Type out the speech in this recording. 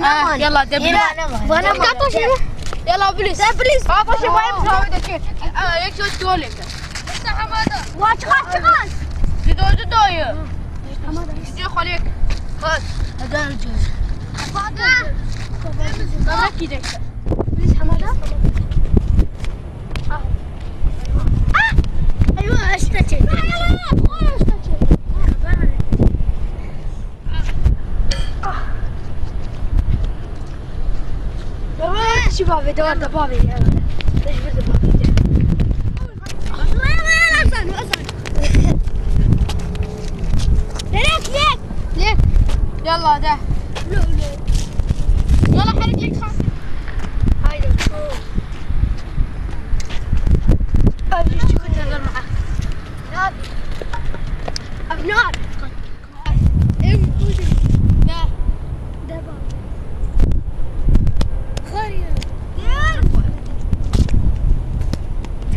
mana Yalah dia bilis. Mana kata sini? Yalah bilis. Dia bilis. Apa sih bayam sama dia ke? Ah, ek so tole. Masa hamada. Wa chiqar chiqar. Judo judo ya. Hamada. Judo xolik. Bas. Agar judo. Hamada. Bana kidek. Bilis hamada. Ah. Ah. Ayva asta çek. Ayva asta çek. Ah. شبابي دورت بابي ليش برد بابي ليك ليك ليك يلا ده. يلا حرك خلاص. هايدي ابني شو كنت أقول معك ابنار